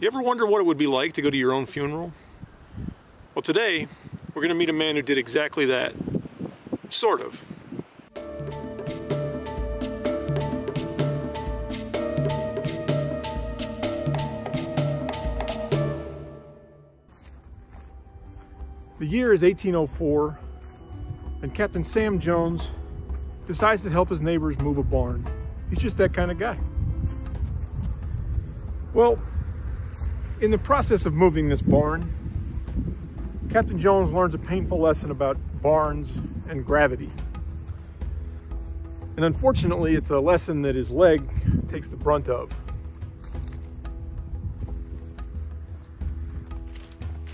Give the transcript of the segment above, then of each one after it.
You ever wonder what it would be like to go to your own funeral? Well, today we're going to meet a man who did exactly that. Sort of. The year is 1804, and Captain Sam Jones decides to help his neighbors move a barn. He's just that kind of guy. Well, in the process of moving this barn, Captain Jones learns a painful lesson about barns and gravity. And unfortunately, it's a lesson that his leg takes the brunt of.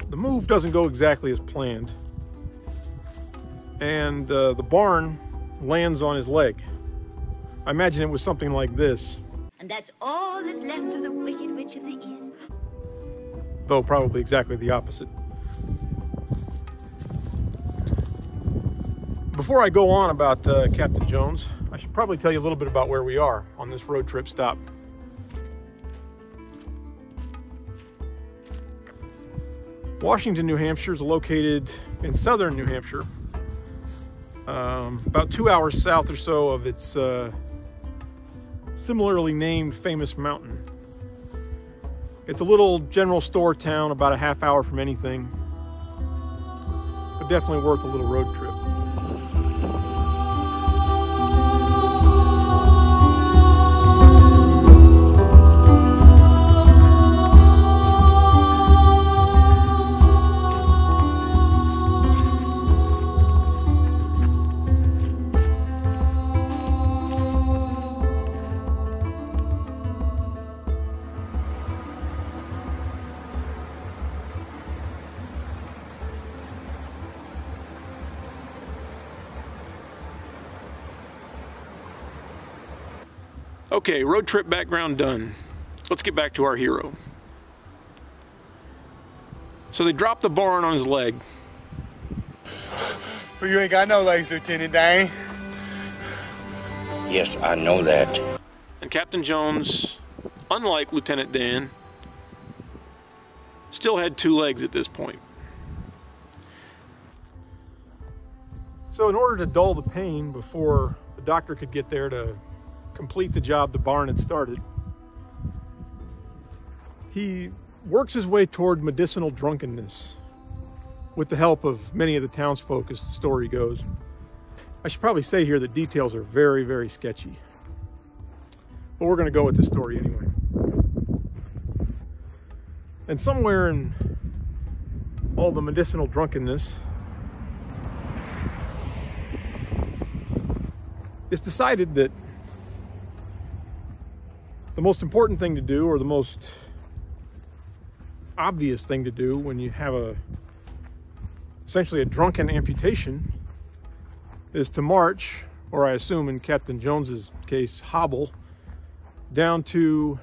The move doesn't go exactly as planned. And uh, the barn lands on his leg. I imagine it was something like this. And that's all that's left of the Wicked Witch of the East. Though probably exactly the opposite. Before I go on about uh, Captain Jones, I should probably tell you a little bit about where we are on this road trip stop. Washington, New Hampshire is located in southern New Hampshire, um, about two hours south or so of its uh, similarly named famous mountain. It's a little general store town, about a half hour from anything, but definitely worth a little road trip. Okay, road trip background done. Let's get back to our hero. So they dropped the barn on his leg. But you ain't got no legs, Lieutenant Dan. Yes, I know that. And Captain Jones, unlike Lieutenant Dan, still had two legs at this point. So in order to dull the pain before the doctor could get there to complete the job the barn had started. He works his way toward medicinal drunkenness with the help of many of the townsfolk as the story goes. I should probably say here that details are very, very sketchy. But we're going to go with the story anyway. And somewhere in all the medicinal drunkenness, it's decided that the most important thing to do or the most obvious thing to do when you have a essentially a drunken amputation is to march or I assume in Captain Jones's case hobble down to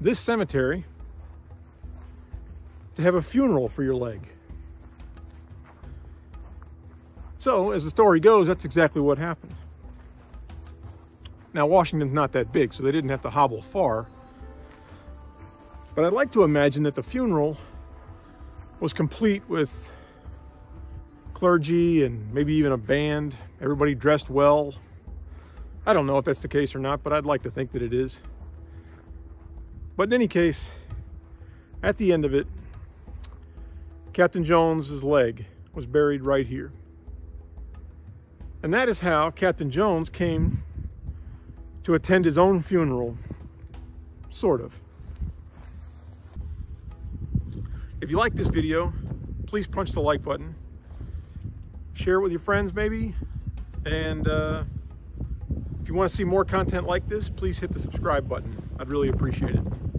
this cemetery to have a funeral for your leg. So, as the story goes, that's exactly what happened. Now, Washington's not that big, so they didn't have to hobble far. But I'd like to imagine that the funeral was complete with clergy and maybe even a band, everybody dressed well. I don't know if that's the case or not, but I'd like to think that it is. But in any case, at the end of it, Captain Jones's leg was buried right here. And that is how Captain Jones came to attend his own funeral, sort of. If you like this video, please punch the like button. Share it with your friends maybe. And uh, if you want to see more content like this, please hit the subscribe button. I'd really appreciate it.